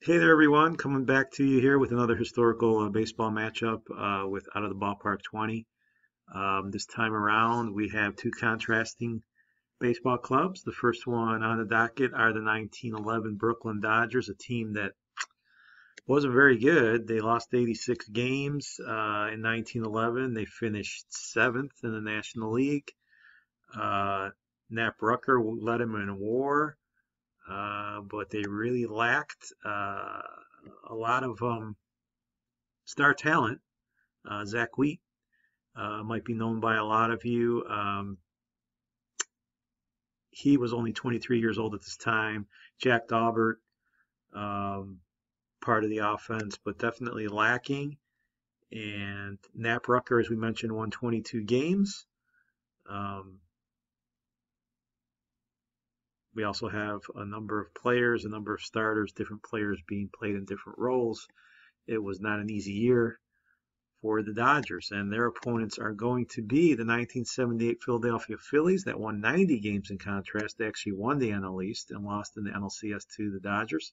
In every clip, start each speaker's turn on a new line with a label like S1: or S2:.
S1: Hey there, everyone. Coming back to you here with another historical uh, baseball matchup uh, with Out of the Ballpark 20. Um, this time around, we have two contrasting baseball clubs. The first one on the docket are the 1911 Brooklyn Dodgers, a team that wasn't very good. They lost 86 games uh, in 1911. They finished seventh in the National League. Uh, Nap Rucker led them in WAR. Uh, but they really lacked uh, a lot of um, star talent. Uh, Zack Wheat uh, might be known by a lot of you. Um, he was only 23 years old at this time. Jack Daubert, um, part of the offense, but definitely lacking. And Nap Rucker, as we mentioned, won 22 games. Um, we also have a number of players, a number of starters, different players being played in different roles. It was not an easy year for the Dodgers, and their opponents are going to be the 1978 Philadelphia Phillies that won 90 games in contrast. They actually won the NL East and lost in the NLCS to the Dodgers.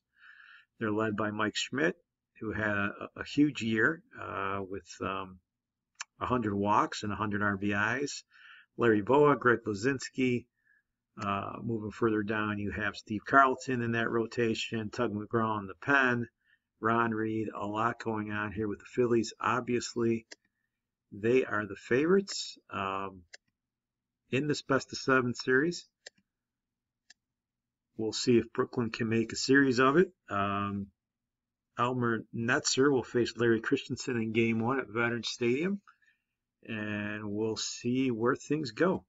S1: They're led by Mike Schmidt, who had a, a huge year uh, with um, 100 walks and 100 RBIs. Larry Bowa, Greg Luzinski, uh, moving further down, you have Steve Carlton in that rotation, Tug McGraw in the pen, Ron Reed, a lot going on here with the Phillies. Obviously, they are the favorites um, in this best of seven series. We'll see if Brooklyn can make a series of it. Um, Elmer Knetzer will face Larry Christenson in game one at Veterans Stadium, and we'll see where things go.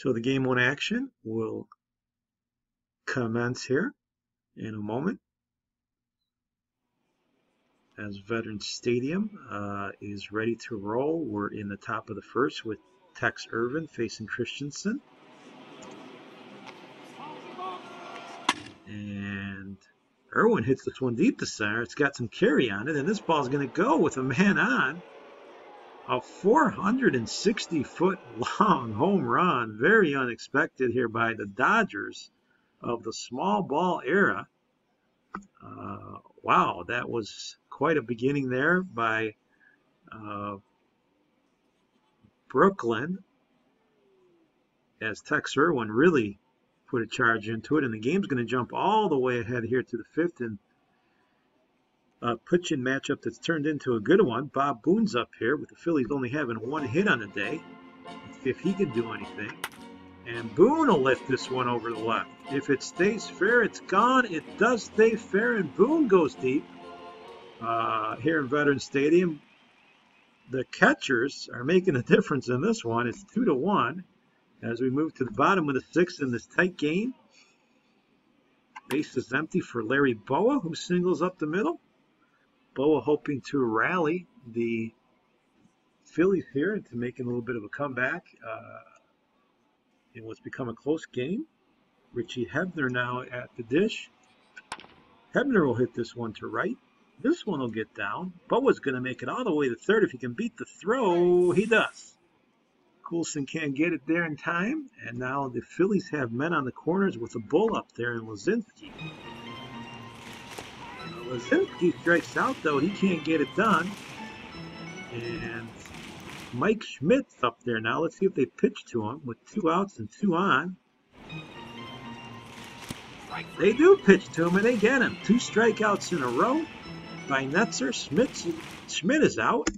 S1: So the game one action will commence here in a moment as Veterans Stadium uh, is ready to roll. We're in the top of the first with Tex Erwin facing Christenson. And Erwin hits this one deep to center. It's got some carry on it, and this ball's going to go with a man on a 460 foot long home run, very unexpected here by the Dodgers of the small ball era. Uh, wow, that was quite a beginning there by uh, Brooklyn as Tex Erwin really put a charge into it, and the game's going to jump all the way ahead here to the fifth and uh, pitching matchup that's turned into a good one. Bob Boone's up here with the Phillies only having one hit on the day. If he can do anything. And Boone will lift this one over the left. If it stays fair, it's gone. It does stay fair, and Boone goes deep uh, here in Veterans Stadium. The catchers are making a difference in this one. It's two to one as we move to the bottom of the sixth in this tight game. Base is empty for Larry Bowa, who singles up the middle. Bowa hoping to rally the Phillies here into making a little bit of a comeback uh, in what's become a close game. Richie Hebner now at the dish. Hebner will hit this one to right. This one will get down. Bowa's going to make it all the way to third. If he can beat the throw, he does. Coulson can't get it there in time. And now the Phillies have men on the corners with a bull up there in Luzinski. Luzinski strikes out, though. He can't get it done. And Mike Schmidt's up there now. Let's see if they pitch to him with two outs and two on. They do pitch to him, and they get him. Two strikeouts in a row by Knetzer. Schmidt, Schmidt is out.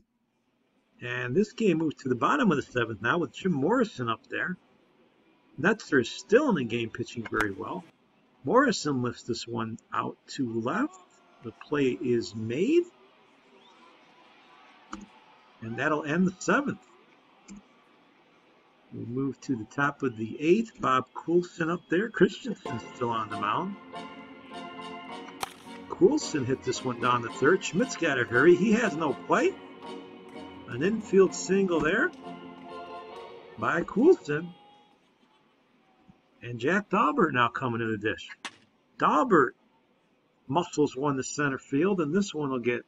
S1: And this game moves to the bottom of the seventh now with Jim Morrison up there. Knetzer is still in the game pitching very well. Morrison lifts this one out to left. The play is made. And that'll end the seventh. We'll move to the top of the eighth. Bob Coulson up there. Christenson's still on the mound. Coulson hit this one down the third. Schmidt's got to hurry. He has no play. An infield single there by Coulson. And Jack Daubert now coming to the dish. Daubert muscles one to center field, and this one will get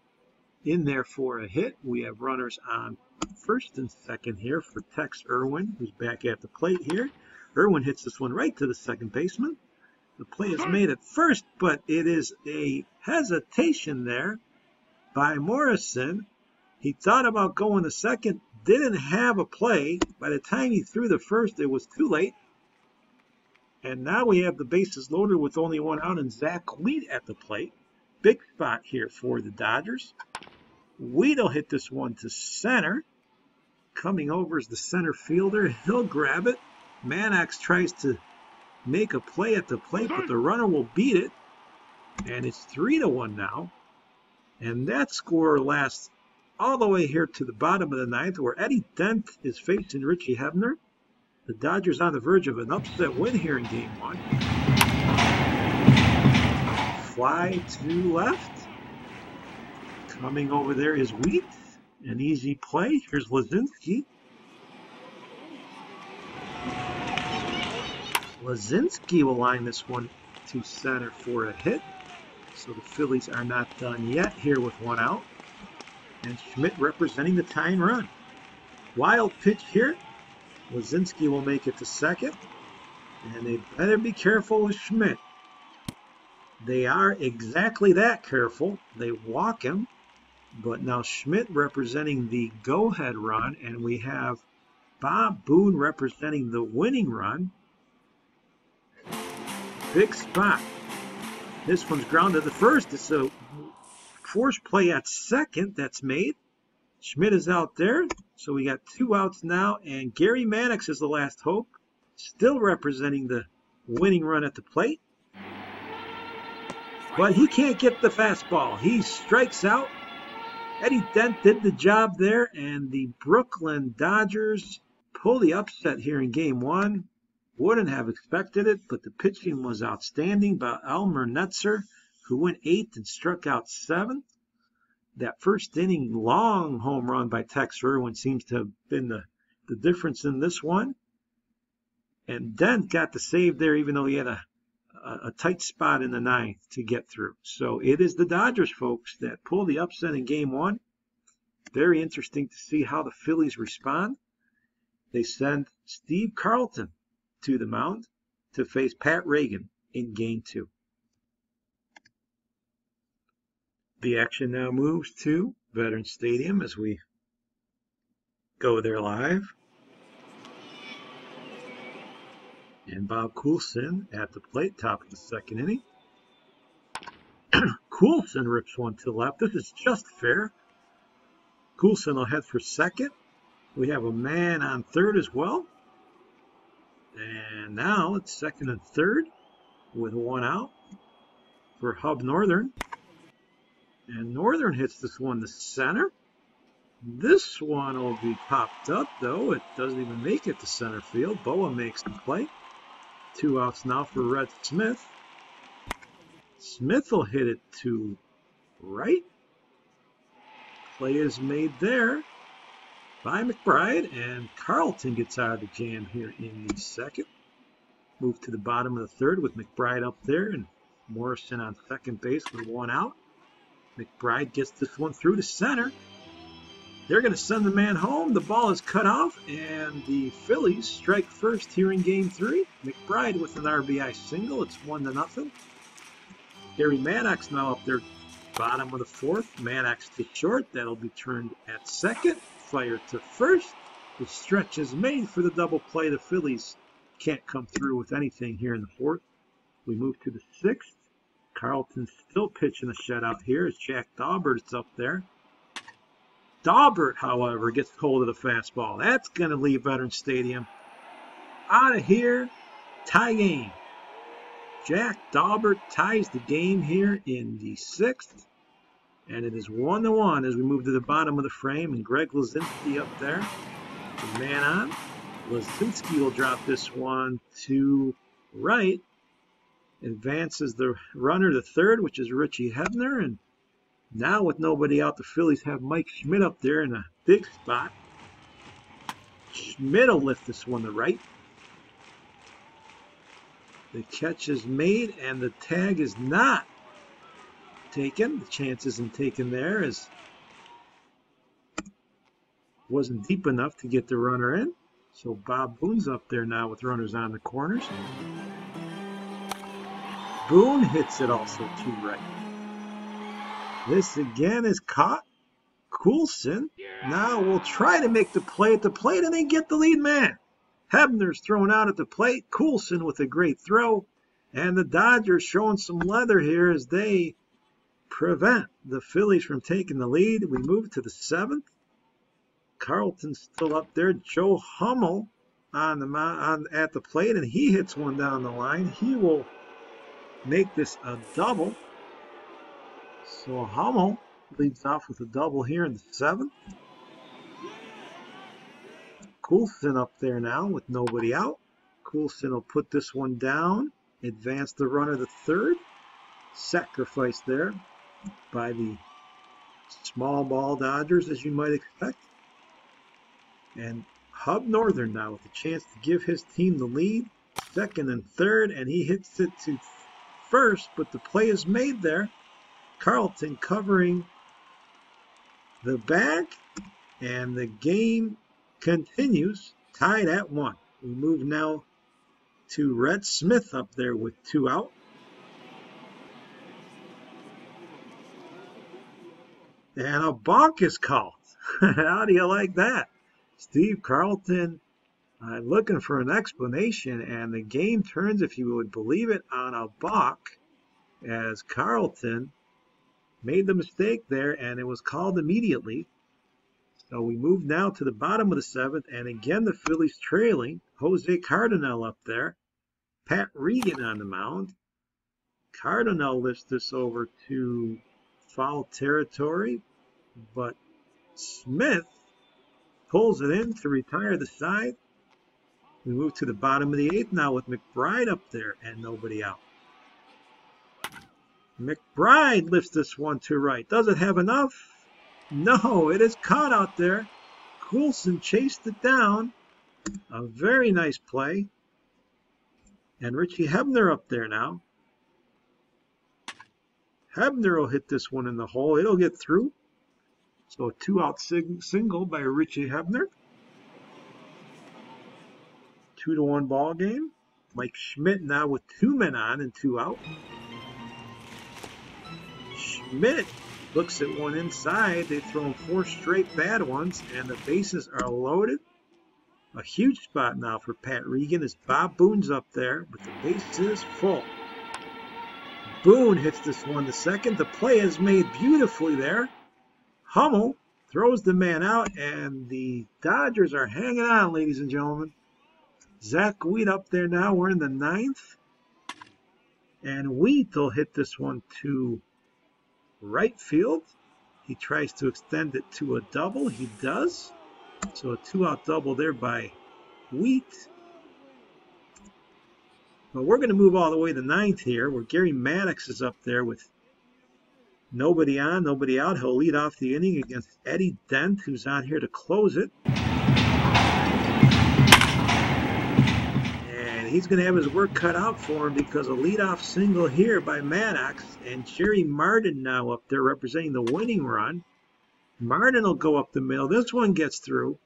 S1: in there for a hit. We have runners on first and second here for Tex Erwin, who's back at the plate here. Erwin hits this one right to the second baseman. The play is made at first, but it is a hesitation there by Morrison. He thought about going to second, didn't have a play. By the time he threw the first, it was too late. And now we have the bases loaded with only one out and Zack Wheat at the plate. Big spot here for the Dodgers. Wheat'll hit this one to center. Coming over is the center fielder. He'll grab it. Maddox tries to make a play at the plate, but the runner will beat it. And it's three to one now. And that score lasts all the way here to the bottom of the ninth, where Eddie Dent is facing Richie Hebner. The Dodgers on the verge of an upset win here in game one. Fly to left. Coming over there is Wheat. An easy play. Here's Luzinski. Luzinski will line this one to center for a hit. So the Phillies are not done yet here with one out. And Schmidt representing the tying run. Wild pitch here. Luzinski will make it to second. And they better be careful with Schmidt. They are exactly that careful. They walk him. But now Schmidt representing the go-ahead run. And we have Bob Boone representing the winning run. Big spot. This one's grounded the first. It's a force play at second that's made. Schmidt is out there. So we got two outs now. And Gary Maddox is the last hope. Still representing the winning run at the plate. But he can't get the fastball. He strikes out. Eddie Dent did the job there. And the Brooklyn Dodgers pull the upset here in game one. Wouldn't have expected it, but the pitching was outstanding by Elmer Knetzer, who went eighth and struck out seven. That first inning long home run by Tex Erwin seems to have been the, the difference in this one. And Dent got the save there, even though he had a, a, a tight spot in the ninth to get through. So it is the Dodgers, folks, that pull the upset in game one. Very interesting to see how the Phillies respond. They send Steve Carlton to the mound to face Pat Ragan in game two. The action now moves to Veterans Stadium as we go there live. And Bob Coulson at the plate, top of the second inning. Coulson rips one to left. This is just fair. Coulson will head for second. We have a man on third as well. And now it's second and third with one out for Hub Northen. And Northen hits this one to center. This one will be popped up, though. It doesn't even make it to center field. Bowa makes the play. Two outs now for Red Smith. Smith will hit it to right. Play is made there by McBride, and Carlton gets out of the jam here in the second. Move to the bottom of the third with McBride up there and Morrison on second base with one out. McBride gets this one through to center. They're going to send the man home. The ball is cut off, and the Phillies strike first here in game three. McBride with an RBI single. It's one to nothing. Gary Maddox now up there, bottom of the fourth. Maddox to short. That'll be turned at second fire to first. The stretch is made for the double play. The Phillies can't come through with anything here in the fourth. We move to the sixth. Carlton still pitching a shutout here as Jack Daubert's up there. Daubert, however, gets hold of the fastball. That's going to leave Veterans Stadium. Out of here, tie game. Jack Daubert ties the game here in the sixth. And it is one to one as we move to the bottom of the frame. And Greg Luzinski up there, the man on. Luzinski will drop this one to right. Advances the runner to third, which is Richie Hebner. And now with nobody out, the Phillies have Mike Schmidt up there in a big spot. Schmidt will lift this one to right. The catch is made and the tag is not taken. The chance isn't taken there as wasn't deep enough to get the runner in. So Bob Boone's up there now with runners on the corners. Boone hits it also to right. This again is caught. Coulson now will try to make the play at the plate and they get the lead man. Hebner's thrown out at the plate. Coulson with a great throw. And the Dodgers showing some leather here as they prevent the Phillies from taking the lead. We move to the seventh. Carlton's still up there. Joe Hummel on the on at the plate, and he hits one down the line. He will make this a double. So Hummel leads off with a double here in the seventh. Coulson up there now with nobody out. Coulson will put this one down, advance the runner to third. Sacrifice there by the small ball Dodgers, as you might expect. And Hub Northen now with a chance to give his team the lead, second and third, and he hits it to first, but the play is made there. Carlton covering the back, and the game continues tied at one. We move now to Red Smith up there with two out. And a balk is called. How do you like that? Steve Carlton uh, looking for an explanation, and the game turns, if you would believe it, on a balk as Carlton made the mistake there, and it was called immediately. So we move now to the bottom of the seventh, and again the Phillies trailing. Jose Cardenal up there. Pat Ragan on the mound. Cardenal lifts this over to foul territory, but Smith pulls it in to retire the side. We move to the bottom of the eighth now with McBride up there and nobody out. McBride lifts this one to right. Does it have enough? No, it is caught out there. Coulson chased it down. A very nice play. And Richie Hebner up there now. Hebner will hit this one in the hole. It'll get through. So two out sing single by Richie Hebner. Two to one ball game. Mike Schmidt now with two men on and two out. Schmidt looks at one inside. They've thrown four straight bad ones, and the bases are loaded. A huge spot now for Pat Ragan as Bob Boone's up there, but the bases full. Boone hits this one to second. The play is made beautifully there. Hummel throws the man out, and the Dodgers are hanging on, ladies and gentlemen. Zach Wheat up there now. We're in the ninth. And Wheat will hit this one to right field. He tries to extend it to a double. He does. So a two-out double there by Wheat. But we're going to move all the way to ninth here, where Gary Maddox is up there with Nobody on, nobody out. He'll lead off the inning against Eddie Dent, who's on here to close it. He's going to have his work cut out for him because a leadoff single here by Maddox and Jerry Martin now up there representing the winning run. Martin will go up the middle. This one gets through.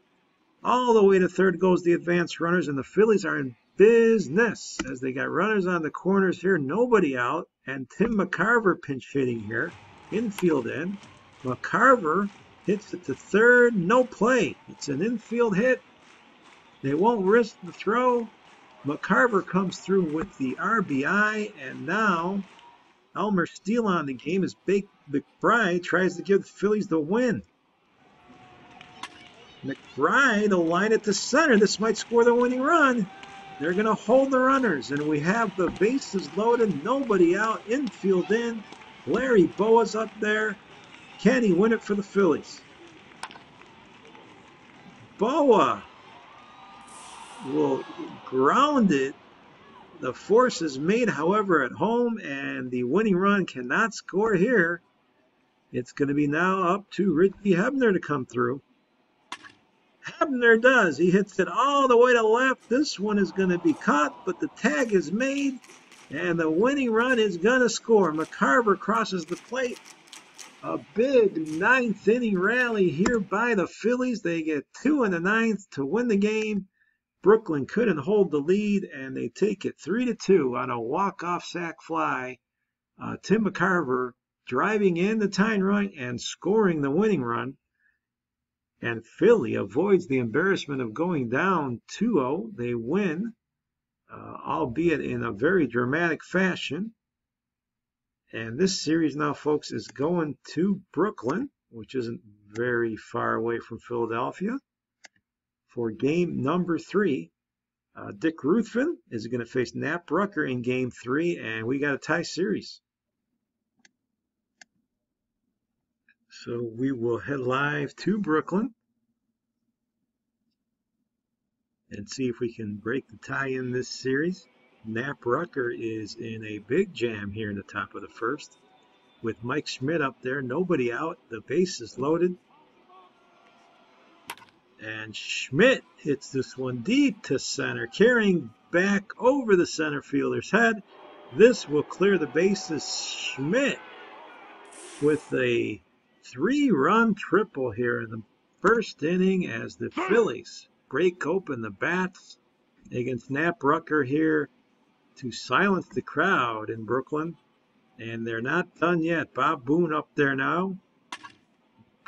S1: All the way to third goes the advanced runners, and the Phillies are in business as they got runners on the corners here, nobody out, and Tim McCarver pinch hitting here infield end. McCarver hits it to third, no play. It's an infield hit. They won't risk the throw. McCarver comes through with the RBI, and now Elmer Steele on the game as Bake McBride tries to give the Phillies the win. McBride will line at the center. This might score the winning run. They're going to hold the runners, and we have the bases loaded, nobody out, infield in. Larry Bowa's up there. Can he win it for the Phillies? Bowa will ground it. The force is made, however, at home, and the winning run cannot score here. It's going to be now up to Richie Hebner to come through. Hebner does. He hits it all the way to left. This one is going to be caught, but the tag is made. And the winning run is going to score. McCarver crosses the plate. A big ninth inning rally here by the Phillies. They get two in the ninth to win the game. Brooklyn couldn't hold the lead, and they take it 3 to 2 on a walk-off sac fly. Uh, Tim McCarver driving in the tying run and scoring the winning run. And Philly avoids the embarrassment of going down 2 0. They win, uh, albeit in a very dramatic fashion. And this series now, folks, is going to Brooklyn, which isn't very far away from Philadelphia, for game number three. Uh, Dick Ruthven is going to face Nap Rucker in game three, and we got a tie series. So we will head live to Brooklyn and see if we can break the tie in this series. Nap Rucker is in a big jam here in the top of the first. With Mike Schmidt up there, nobody out, the base is loaded. And Schmidt hits this one deep to center, carrying back over the center fielder's head. This will clear the bases. Schmidt with a three-run triple here in the first inning as the Phillies break open the bats against Nap Rucker here to silence the crowd in Brooklyn. And they're not done yet. Bob Boone up there now.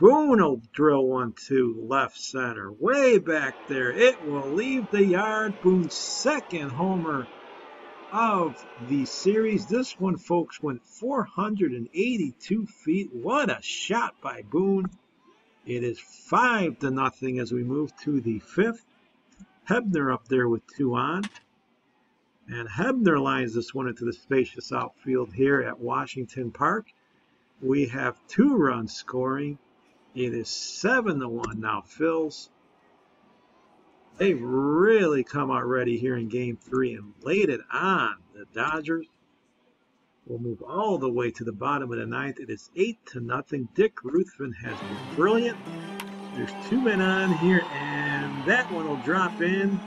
S1: Boone will drill one to left center. Way back there. It will leave the yard. Boone's second homer of the series. This one, folks, went 482 feet. What a shot by Boone. It is 5 to nothing as we move to the fifth. Hebner up there with two on. And Hebner lines this one into the spacious outfield here at Washington Park. We have two runs scoring. It is 7 to 1 now, Phils. They really come out ready here in game three and laid it on the Dodgers. We'll move all the way to the bottom of the ninth. It is 8 to nothing. Dick Ruthven has been brilliant. There's two men on here, and that one will drop in.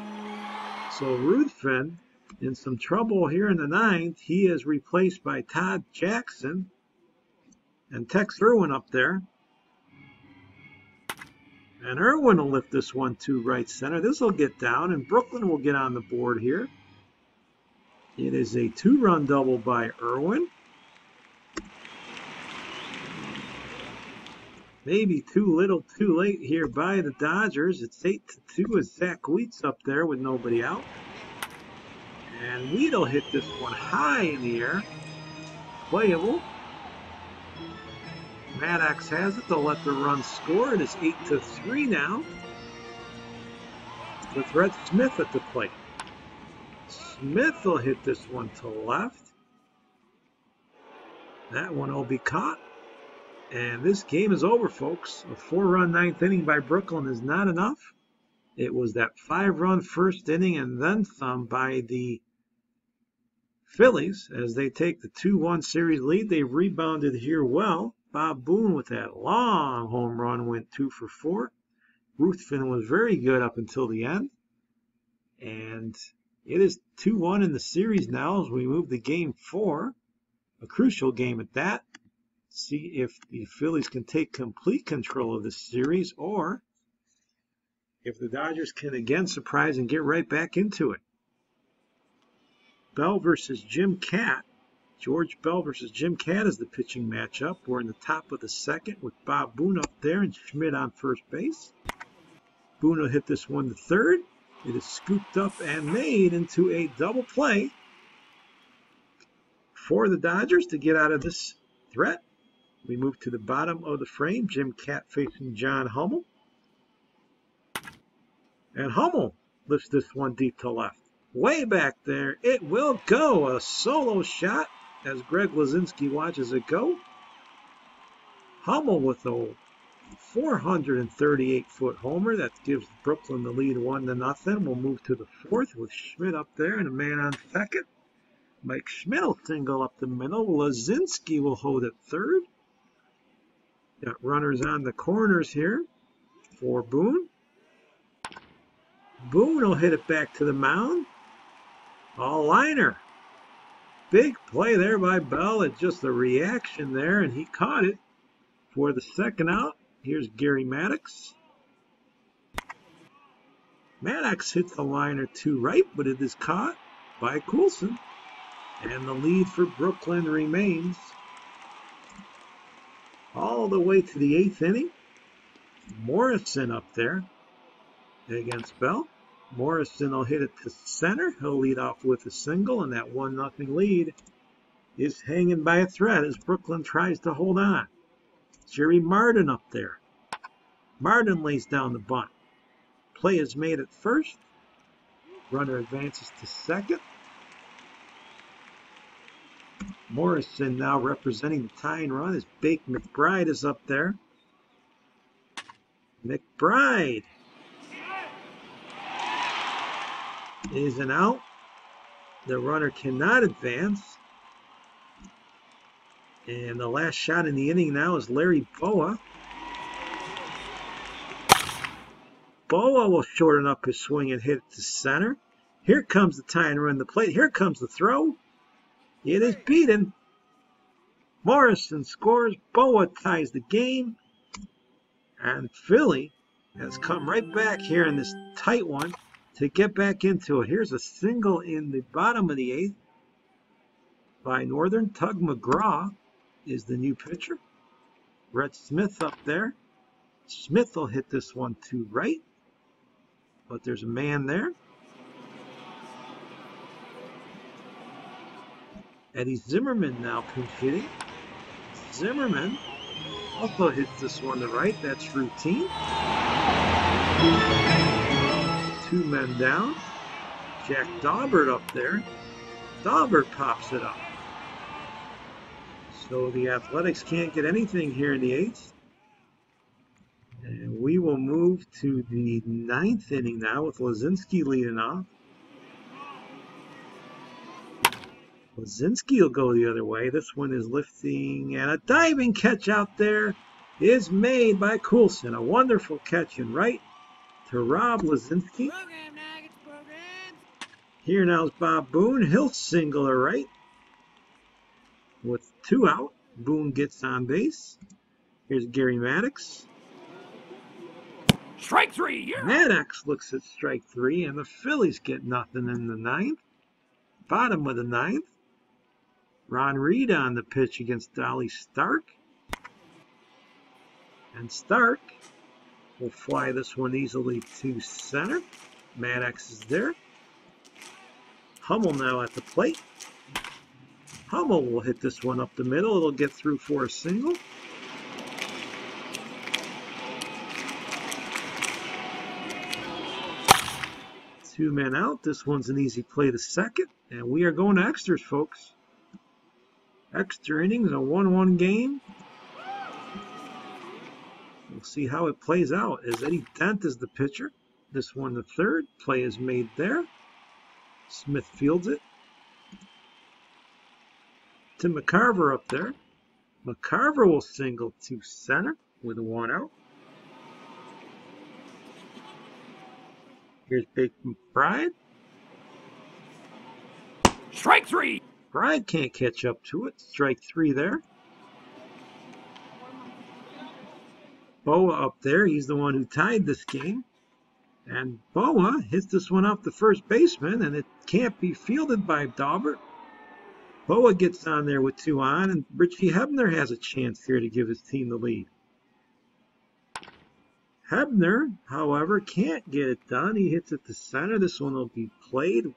S1: So Ruthven in some trouble here in the ninth. He is replaced by Todd Jackson and Tex Erwin up there. And Erwin will lift this one to right center. This will get down, and Brooklyn will get on the board here. It is a two-run double by Erwin. Maybe too little too late here by the Dodgers. It's 8 to 2 with Zack Wheats up there with nobody out. And Wheat'll hit this one high in the air. Playable. Maddox has it. They'll let the run score. It is 8 to 3 now. With Red Smith at the plate. Smith will hit this one to left. That one will be caught. And this game is over, folks. A four-run ninth inning by Brooklyn is not enough. It was that five-run first inning and then some by the Phillies as they take the 2-1 series lead. They've rebounded here well. Bob Boone with that long home run went two for four. Ruthven was very good up until the end. And it is 2-1 in the series now as we move to game four. A crucial game at that see if the Phillies can take complete control of the series or if the Dodgers can again surprise and get right back into it. Bell versus Jim Kaat. George Bell versus Jim Kaat is the pitching matchup. We're in the top of the second with Bob Boone up there and Schmidt on first base. Boone will hit this one to third. It is scooped up and made into a double play for the Dodgers to get out of this threat. We move to the bottom of the frame. Jim Kaat facing John Hummel. And Hummel lifts this one deep to left. Way back there, it will go. A solo shot as Greg Luzinski watches it go. Hummel with a 438 foot homer. That gives Brooklyn the lead one to nothing. We'll move to the fourth with Schmidt up there and a man on second. Mike Schmidt will single up the middle. Luzinski will hold at third. Got runners on the corners here for Boone. Boone will hit it back to the mound. All liner. Big play there by Bell. It's just the reaction there, and he caught it for the second out. Here's Gary Maddox. Maddox hits a liner to right, but it is caught by Coulson. And the lead for Brooklyn remains all the way to the eighth inning. Morrison up there against Bell. Morrison will hit it to center. He'll lead off with a single, and that 1 0 lead is hanging by a thread as Brooklyn tries to hold on. Jerry Martin up there. Martin lays down the bunt. Play is made at first. Runner advances to second. Morrison now representing the tying run as Bake McBride is up there. McBride is an out. The runner cannot advance. And the last shot in the inning now is Larry Bowa. Bowa will shorten up his swing and hit it to center. Here comes the tying run the plate. Here comes the throw. It is beaten. Morrison scores. Bowa ties the game. And Philly has come right back here in this tight one to get back into it. Here's a single in the bottom of the eighth by Northen. Tug McGraw is the new pitcher. Red Smith up there. Smith will hit this one to right, but there's a man there. Eddie Zimmerman now pinch hitting. Zimmerman also hits this one to right. That's routine. Two men down. Jack Daubert up there. Daubert pops it up. So the Athletics can't get anything here in the eighth. And we will move to the ninth inning now with Luzinski leading off. Luzinski will go the other way. This one is lifting, and a diving catch out there is made by Coulson. A wonderful catch in right to Rob Luzinski. Here now is Bob Boone. He'll single a right. With two out, Boone gets on base. Here's Gary Maddox.
S2: Strike three. Yeah.
S1: Maddox looks at strike three, and the Phillies get nothing in the ninth. Bottom of the ninth. Ron Reed on the pitch against Dolly Stark. And Stark will fly this one easily to center. Maddox is there. Hummel now at the plate. Hummel will hit this one up the middle. It'll get through for a single. Two men out. This one's an easy play to second. And we are going to extras, folks. Extra innings, a 1-1 game. See how it plays out as Eddie Dent is the pitcher. This one the third. Play is made there. Smith fields it. To McCarver up there. McCarver will single to center with a one out. Here's Bake McBride.
S2: Strike three.
S1: Bride can't catch up to it. Strike three there. Bowa up there. He's the one who tied this game. And Bowa hits this one off the first baseman, and it can't be fielded by Daubert. Bowa gets on there with two on, and Richie Hebner has a chance here to give his team the lead. Hebner, however, can't get it done. He hits it to center. This one will be played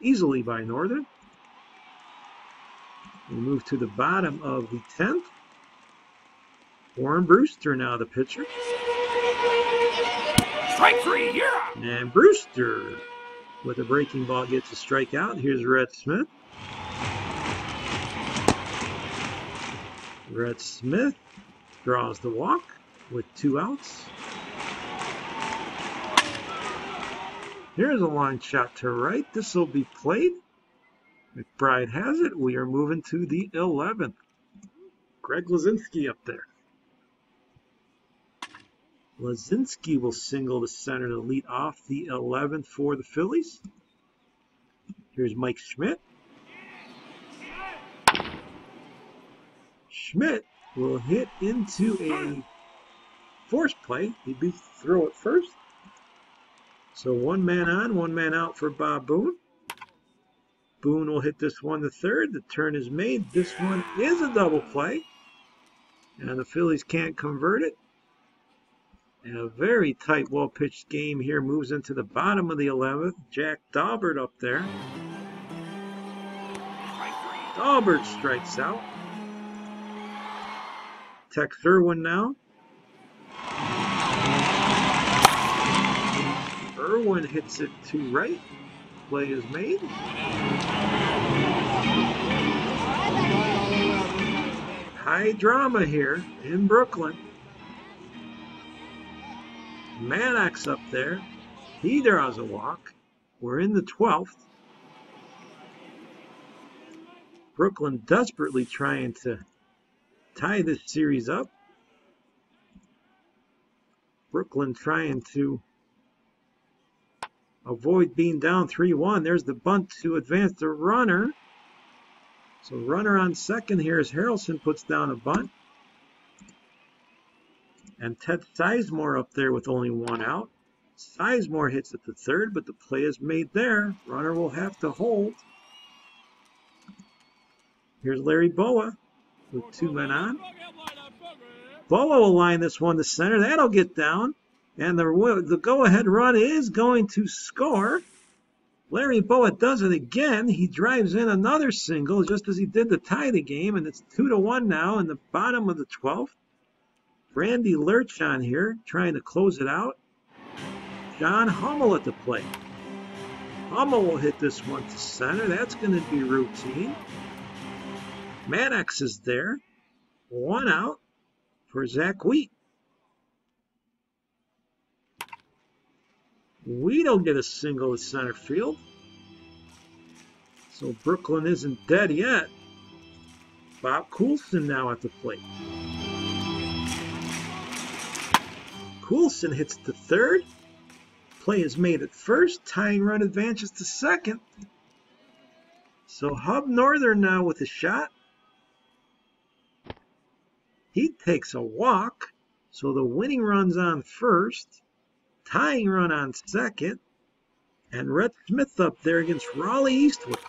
S1: easily by Northen. We move to the bottom of the 10th. Warren Brusstar now the pitcher.
S2: Strike three. Yeah.
S1: And Brusstar with a breaking ball gets a strikeout. Here's Red Smith. Red Smith draws the walk with two outs. Here's a line shot to right. This will be played. McBride has it. We are moving to the 11th. Greg Luzinski up there. Luzinski will single the center to lead off the 11th for the Phillies. Here's Mike Schmidt. Schmidt will hit into a force play. He beats the throw at first. So one man on, one man out for Bob Boone. Boone will hit this one to third. The turn is made. This one is a double play. And the Phillies can't convert it. And a very tight, well pitched game here moves into the bottom of the 11th. Jack Daubert up there. Daubert strikes out. Tex Erwin now. Erwin hits it to right. Play is made. High drama here in Brooklyn. Maddox up there. He draws a walk. We're in the 12th. Brooklyn desperately trying to tie this series up. Brooklyn trying to avoid being down 3-1. There's the bunt to advance the runner. So runner on second here as Harrelson puts down a bunt. And Ted Sizemore up there with only one out. Sizemore hits at the third, but the play is made there. Runner will have to hold. Here's Larry Bowa with two men on. Bowa will line this one to center. That'll get down. And the, the go-ahead run is going to score. Larry Bowa does it again. He drives in another single just as he did to tie the game, and it's two to one now in the bottom of the 12th. Randy Lerch on here trying to close it out. John Hummel at the plate. Hummel will hit this one to center. That's going to be routine. Maddox is there. One out for Zack Wheat. We don't get a single center field. So Brooklyn isn't dead yet. Bob Coulson now at the plate. Coulson hits to third. Play is made at first. Tying run advances to second. So Hub Northen now with a shot. He takes a walk. So the winning run's on first tying run on second, and Red Smith up there against Rawly Eastwick.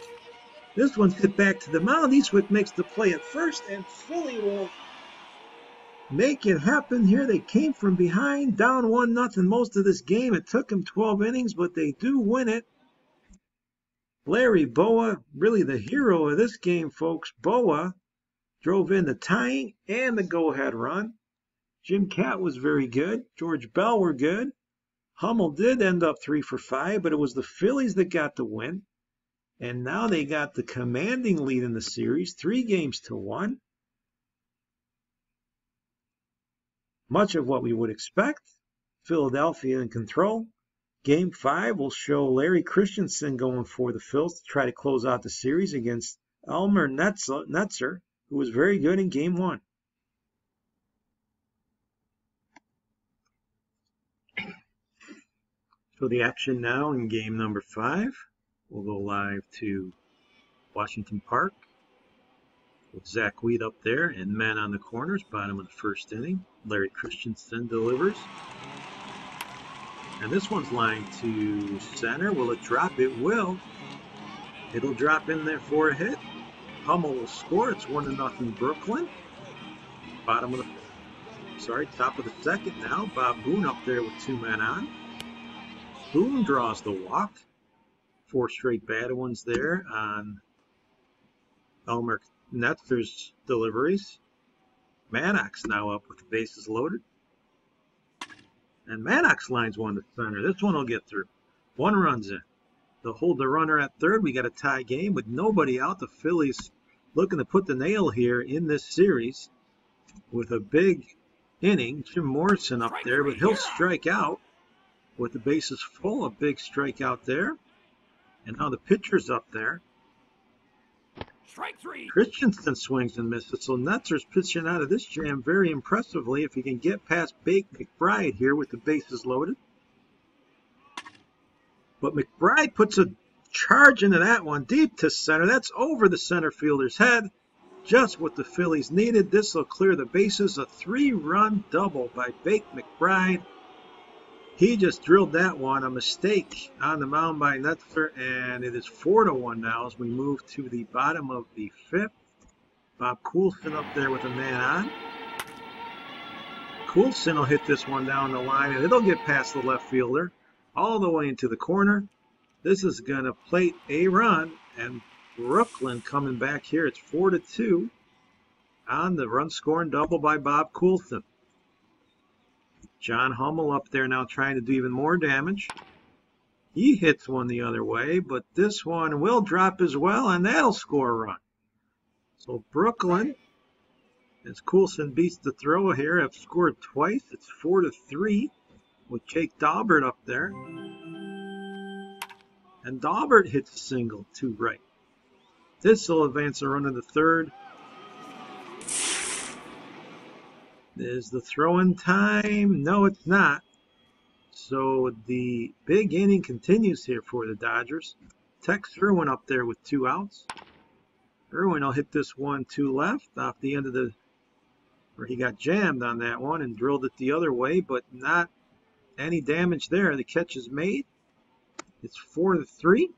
S1: This one's hit back to the mound. Eastwick makes the play at first, and Philly will make it happen here. They came from behind, down one nothing most of this game. It took them 12 innings, but they do win it. Larry Bowa, really the hero of this game, folks. Bowa drove in the tying and the go-ahead run. Jim Kaat was very good. George Bell were good. Hummel did end up three for five, but it was the Phillies that got the win. And now they got the commanding lead in the series, three games to one. Much of what we would expect. Philadelphia in control. Game five will show Larry Christenson going for the Phils to try to close out the series against Elmer Knetzer, who was very good in game one. So the action now in game number five. We'll go live to Washington Park with Zack Wheat up there and men on the corners, bottom of the first inning. Larry Christenson delivers. And this one's lined to center. Will it drop? It will. It'll drop in there for a hit. Hummel will score. It's one to nothing Brooklyn. Bottom of the, sorry, top of the second now. Bob Boone up there with two men on. Boone draws the walk. Four straight bad ones there on Elmer Knetzer's deliveries. Maddox now up with the bases loaded. And Maddox lines one to center. This one will get through. One runs in. They'll hold the runner at third. We got a tie game with nobody out. The Phillies looking to put the nail here in this series with a big inning. Jim Morrison up there, but he'll strike out with the bases full. A big strikeout there. And now the pitcher's up there.
S2: Strike three.
S1: Christenson swings and misses. So Knetzer's pitching out of this jam very impressively if he can get past Bake McBride here with the bases loaded. But McBride puts a charge into that one deep to center. That's over the center fielder's head. Just what the Phillies needed. This will clear the bases. A three run double by Bake McBride. He just drilled that one, a mistake on the mound by Knetzer, and it is four to one now as we move to the bottom of the fifth. Bob Coulson up there with a man on. Coulson will hit this one down the line, and it'll get past the left fielder all the way into the corner. This is going to plate a run, and Brooklyn coming back here. It's four to two on the run scoring double by Bob Coulson. John Hummel up there now trying to do even more damage. He hits one the other way, but this one will drop as well, and that'll score a run. So Brooklyn, as Coulson beats the throw here, have scored twice. It's four to three with Jake Daubert up there. And Daubert hits a single to right. This will advance a run to the third. Is the throw-in time? No, it's not. So the big inning continues here for the Dodgers. Tex Erwin up there with two outs. Erwin will hit this one to left off the end of the, where he got jammed on that one and drilled it the other way, but not any damage there. The catch is made. It's four to three.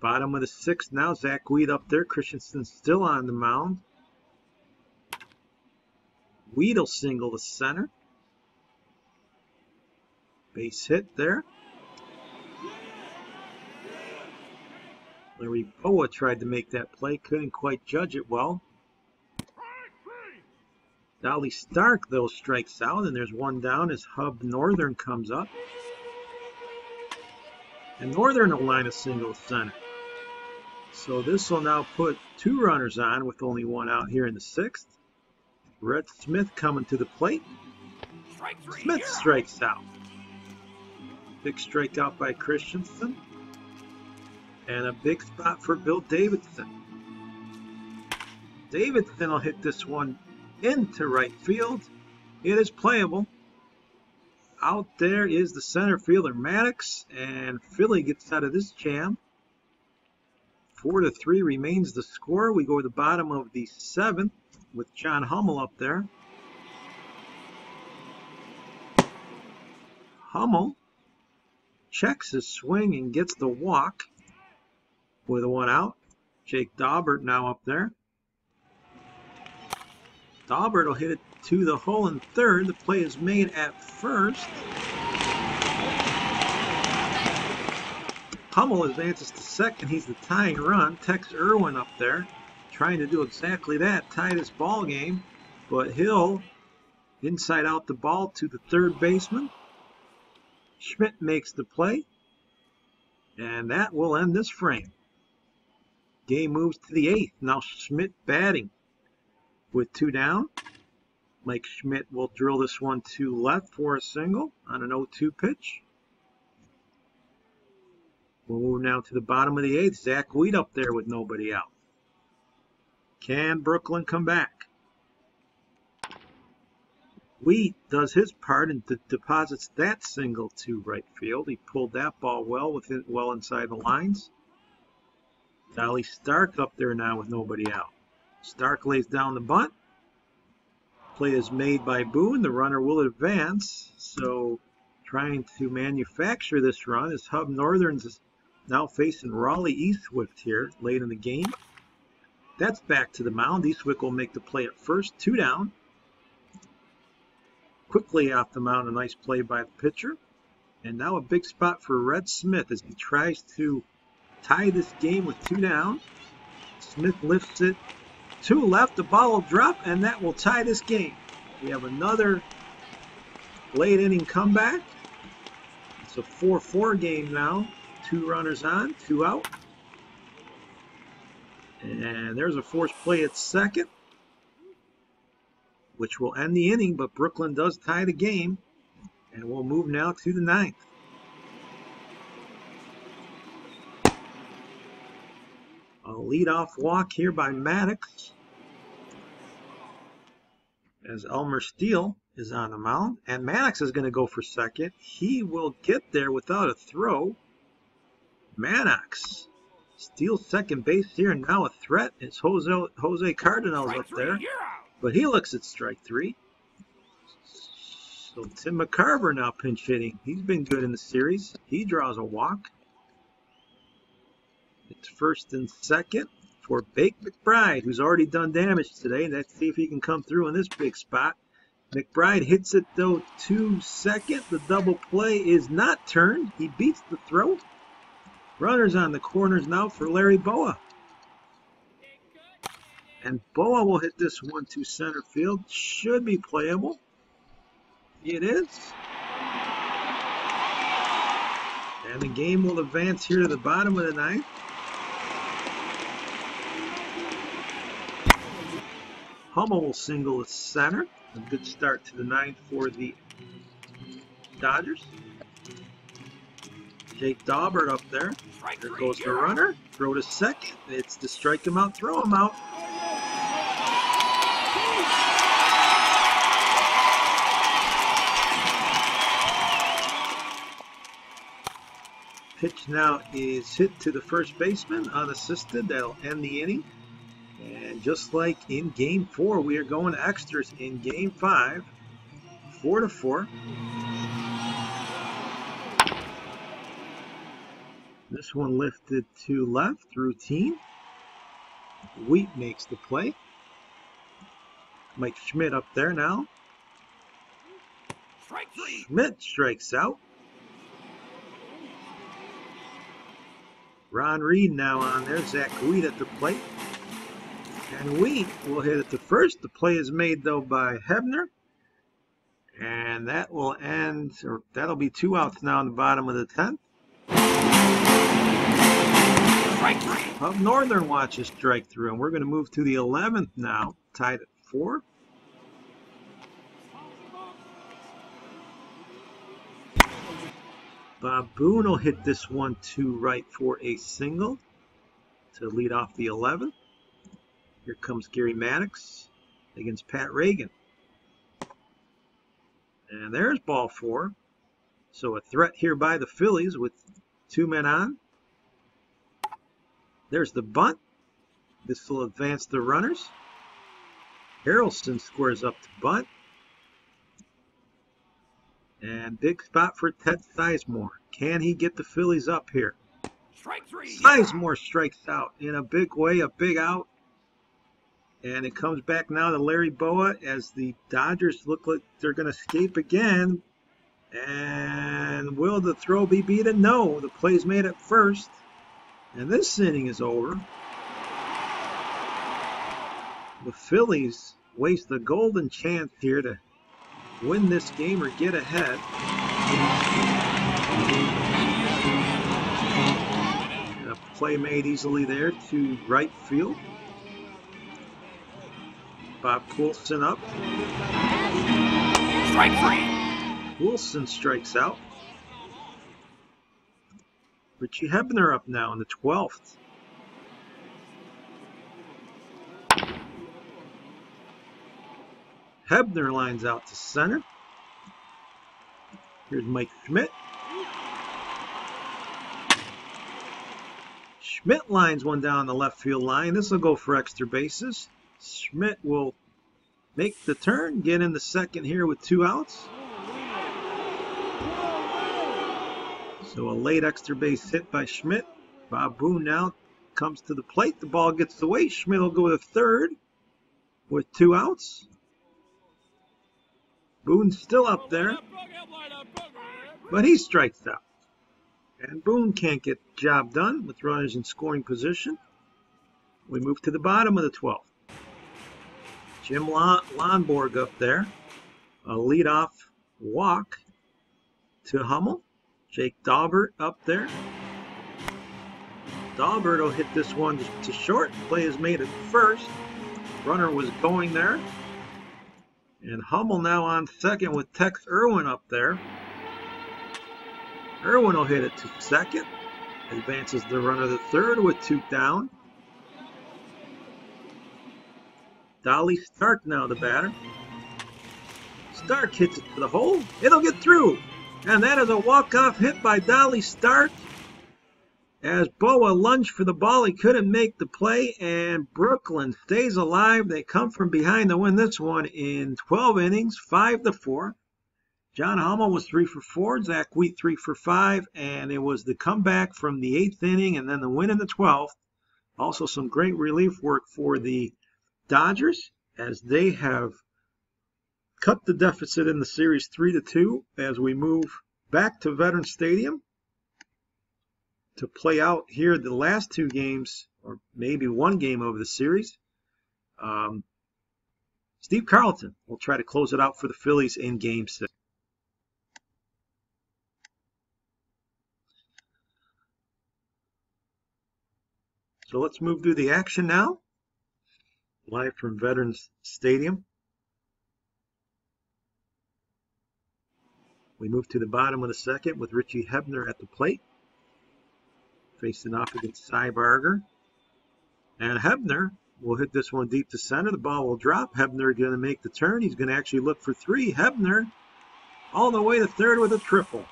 S1: Bottom of the sixth now. Zack Wheat up there. Christenson still on the mound. Wheat'll single to center. Base hit there. Larry Bowa tried to make that play, couldn't quite judge it well. Dolly Stark, though, strikes out, and there's one down as Hub Northen comes up. And Northen will line a single center. So this will now put two runners on with only one out here in the sixth. Red Smith coming to the plate.
S2: Strike three.
S1: Smith
S2: you're
S1: strikes out. Big strikeout by Christenson. And a big spot for Bill Davidson. Davidson will hit this one into right field. It is playable. Out there is the center fielder Maddox, and Philly gets out of this jam. Four to three remains the score. We go to the bottom of the seventh with John Hummel up there. Hummel checks his swing and gets the walk with one out. Jake Daubert now up there. Daubert will hit it to the hole in third. The play is made at first. Hummel advances to second. He's the tying run. Tex Erwin up there trying to do exactly that, tie this ball game. But Hill inside out the ball to the third baseman. Schmidt makes the play. And that will end this frame. Game moves to the eighth. Now Schmidt batting with two down. Mike Schmidt will drill this one to left for a single on an 0-2 pitch. We'll move now to the bottom of the eighth. Zack Wheat up there with nobody out. Can Brooklyn come back? Wheat does his part and de- deposits that single to right field. He pulled that ball well within, well inside the lines. Dolly Stark up there now with nobody out. Stark lays down the bunt. Play is made by Boone. The runner will advance. So trying to manufacture this run is Hub Northen's now facing Rawly Eastwick here late in the game. That's back to the mound. Eastwick will make the play at first. Two down. Quickly off the mound, a nice play by the pitcher. And now a big spot for Red Smith as he tries to tie this game with two down. Smith lifts it to left. The ball will drop, and that will tie this game. We have another late inning comeback. It's a 4 4 game now. Two runners on, two out. And there's a forced play at second, which will end the inning, but Brooklyn does tie the game. And we'll move now to the ninth. A leadoff walk here by Maddox. As Elmer Steele is on the mound. And Maddox is going to go for second. He will get there without a throw. Maddox steals second base here, and now a threat. It's Jose, Jose Cardenal's
S2: Strike
S1: up
S2: three.
S1: there. But he looks at strike three. So Tim McCarver now pinch hitting. He's been good in the series. He draws a walk. It's first and second for Bake McBride, who's already done damage today. Let's see if he can come through in this big spot. McBride hits it though to second. The double play is not turned. He beats the throw. Runners on the corners now for Larry Bowa. And Bowa will hit this one to center field. Should be playable. It is. And the game will advance here to the bottom of the ninth. Hummel will single at center. A good start to the ninth for the Dodgers. Jake Daubert up there. There goes the runner. Throw to second. It's to strike him out, throw him out. Pitch now is hit to the first baseman, unassisted. That'll end the inning. And just like in game four, we are going to extras in game five. Four to four. This one lifted to left, routine. Wheat makes the play. Mike Schmidt up there now.
S2: Strike.
S1: Schmidt strikes out. Ron Reed now on there. Zack Wheat at the plate. And Wheat will hit it to first. The play is made though by Hebner. And that will end, or that'll be two outs now in the bottom of the 10th. Hub Northen watches strike through, and we're going to move to the 11th now, tied at four. Bob Boone will hit this one to right for a single to lead off the 11th. Here comes Gary Maddox against Pat Ragan. And there's ball four. So a threat here by the Phillies with two men on. There's the bunt. This will advance the runners. Harrelson squares up to bunt. And big spot for Ted Sizemore. Can he get the Phillies up here?
S2: Strike three.
S1: Sizemore strikes out in a big way, a big out. And it comes back now to Larry Bowa as the Dodgers look like they're going to escape again. And will the throw be beaten? No. The play's made at first. And this inning is over. The Phillies waste a golden chance here to win this game or get ahead. And a play made easily there to right field. Bob Coulson up.
S2: Strike three.
S1: Wilson strikes out. Richie Hebner up now in the 12th. Hebner lines out to center. Here's Mike Schmidt. Schmidt lines one down the left field line. This will go for extra bases. Schmidt will make the turn, get in the second here with two outs. So a late extra base hit by Schmidt. Bob Boone now comes to the plate. The ball gets away. Schmidt will go to third with two outs. Boone's still up there, but he strikes out. And Boone can't get the job done with runners in scoring position. We move to the bottom of the 12th. Jim Lon- Lonborg up there. A leadoff walk to Hummel. Jake Daubert up there. Daubert will hit this one to short. Play is made at first. Runner was going there. And Hummel now on second with Tex Erwin up there. Erwin will hit it to second. Advances the runner to third with two down. Dolly Stark now the batter. Stark hits it to the hole. It'll get through. And that is a walk-off hit by Dolly Stark. As Bowa lunged for the ball, he couldn't make the play, and Brooklyn stays alive. They come from behind to win this one in 12 innings, 5 to 4. John Hummel was three for four, Zack Wheat three for five, and it was the comeback from the eighth inning and then the win in the 12th. Also, some great relief work for the Dodgers as they have cut the deficit in the series three to two as we move back to Veterans Stadium to play out here the last two games, or maybe one game of the series. Um, Steve Carlton will try to close it out for the Phillies in game six. So let's move through the action now. Live from Veterans Stadium. We move to the bottom of the second with Richie Hebner at the plate. Facing off against Cy Barger. And Hebner will hit this one deep to center. The ball will drop. Hebner going to make the turn. He's going to actually look for three. Hebner all the way to third with a triple.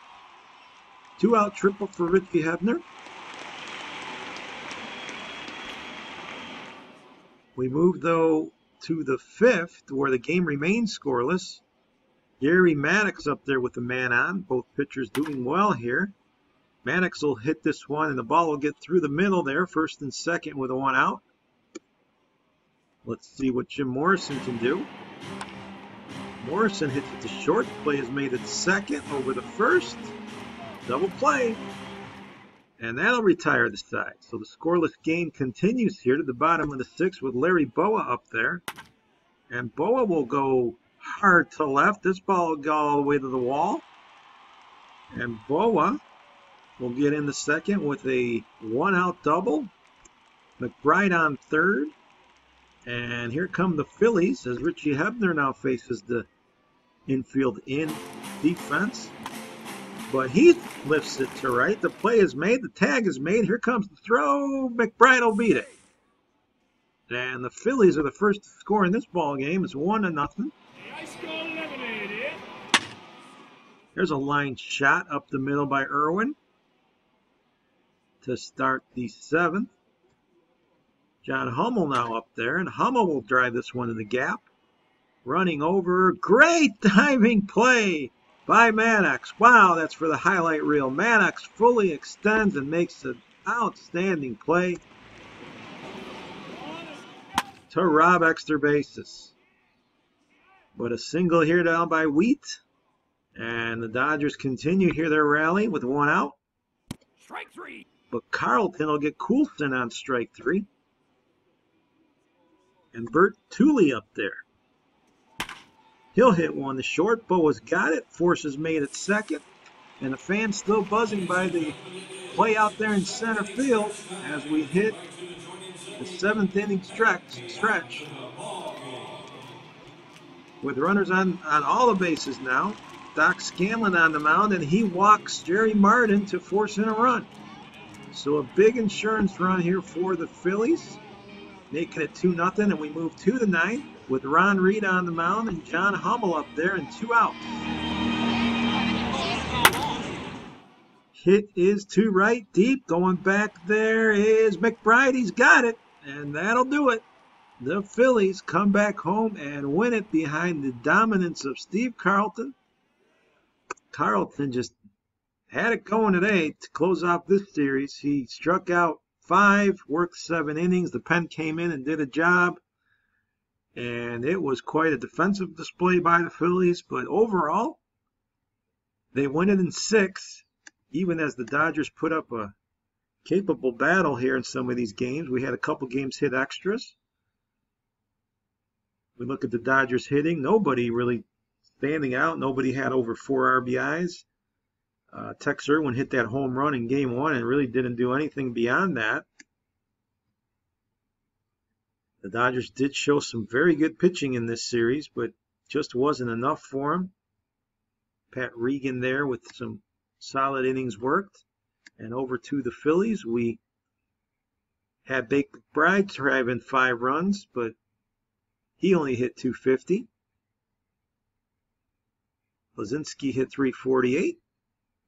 S1: Two out triple for Richie Hebner. We move, though, to the fifth, where the game remains scoreless. Gary Maddox up there with the man on. Both pitchers doing well here. Maddox will hit this one, and the ball will get through the middle there, first and second with a one out. Let's see what Jim Morrison can do. Morrison hits it to short. Play is made at second over the first. Double play. And that'll retire the side. So the scoreless game continues here to the bottom of the sixth with Larry Bowa up there. And Bowa will go hard to left. This ball will go all the way to the wall. And Bowa will get in the second with a one out double. McBride on third. And here come the Phillies as Richie Hebner now faces the infield in defense. But he lifts it to right. The play is made. The tag is made. Here comes the throw. McBride will beat it. And the Phillies are the first to score in this ball game. It's one to nothing. There's a line shot up the middle by Erwin to start the seventh. John Hummel now up there, and Hummel will drive this one in the gap. Running over. Great diving play by Maddox. Wow, that's for the highlight reel. Maddox fully extends and makes an outstanding play to rob extra bases. But a single here down by Wheat. And the Dodgers continue here their rally with one out.
S2: Strike three.
S1: But Carlton will get Coulson on strike three. And Bert Tooley up there. He'll hit one to short. Bowa's got it. Forces made at second. And the fans still buzzing by the play out there in center field as we hit the seventh inning stretch. stretch. With runners on, on all the bases now. Doc Scanlan on the mound, and he walks Jerry Martin to force in a run. So a big insurance run here for the Phillies, making it 2 0, and we move to the ninth with Ron Reed on the mound and John Hummel up there and two outs. Hit is to right deep. Going back there is McBride. He's got it. And that'll do it. The Phillies come back home and win it behind the dominance of Steve Carlton. Carlton just had it going today to close off this series. He struck out five, worked seven innings. The pen came in and did a job and it was quite a defensive display by the Phillies. But overall, they win it in six, even as the Dodgers put up a capable battle here in some of these games. We had a couple games hit extras. We look at the Dodgers hitting. Nobody really standing out. Nobody had over four RBIs. Uh, Tex Erwin hit that home run in game one and really didn't do anything beyond that. The Dodgers did show some very good pitching in this series, but just wasn't enough for them. Pat Ragan there with some solid innings worked. And over to the Phillies, we had Bake McBride driving five runs, but he only hit 250. Luzinski hit 348.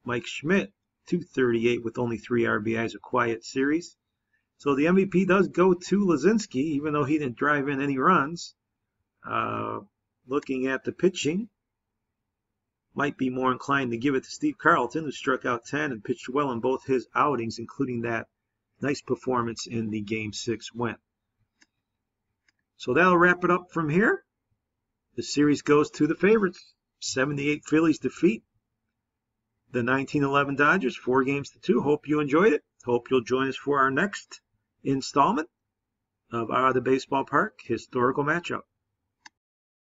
S1: Mike Schmidt 238 with only three RBIs, a quiet series. So the MVP does go to Luzinski, even though he didn't drive in any runs. Uh, looking at the pitching, might be more inclined to give it to Steve Carlton, who struck out 10 and pitched well in both his outings, including that nice performance in the Game 6 win. So that'll wrap it up from here. The series goes to the favorites. 78 Phillies defeat the 1911 Dodgers, four games to two. Hope you enjoyed it. Hope you'll join us for our next installment of Out of the Baseball Park Historical Matchup.